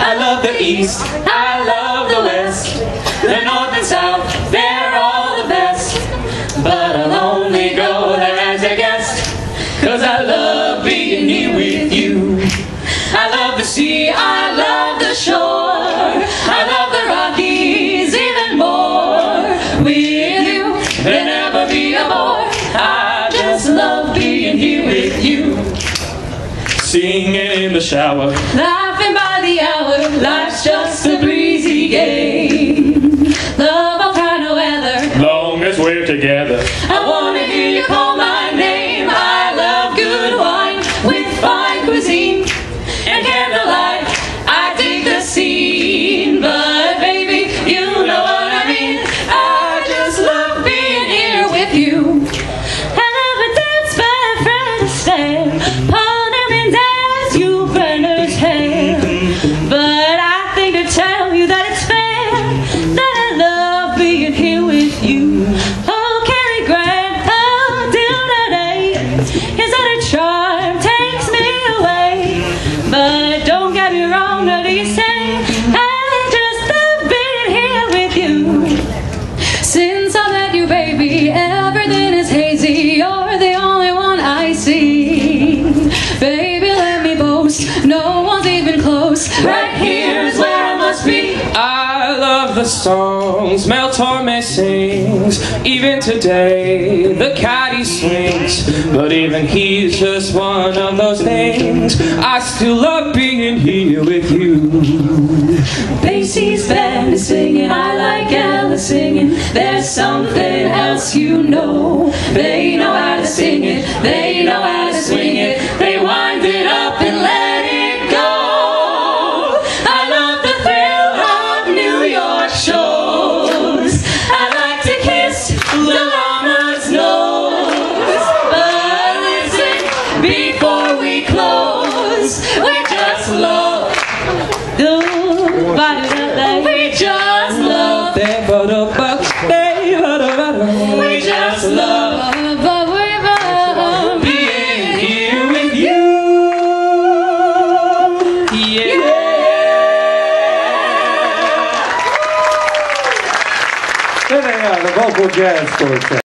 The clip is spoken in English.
I love the east, I love the west, the north and south, they're all the best. But I'll only go there as a guest, cause I love being here with you. I love the sea, I love the shore, I love the Rockies even more. With you, there'll never be a more. Love being here with you. Singing in the shower, Laughing by the hour, life's just a breezy Is that a charm takes me away? But don't get me wrong, what do you say? Songs Mel Torme sings. Even today, the caddy swings. But even he's just one of those things. I still love being here with you. Basie's is singing. I like Ella singing. There's something else you know. They know how to sing it. They know how to swing it. There they are, the vocal jazz quartet.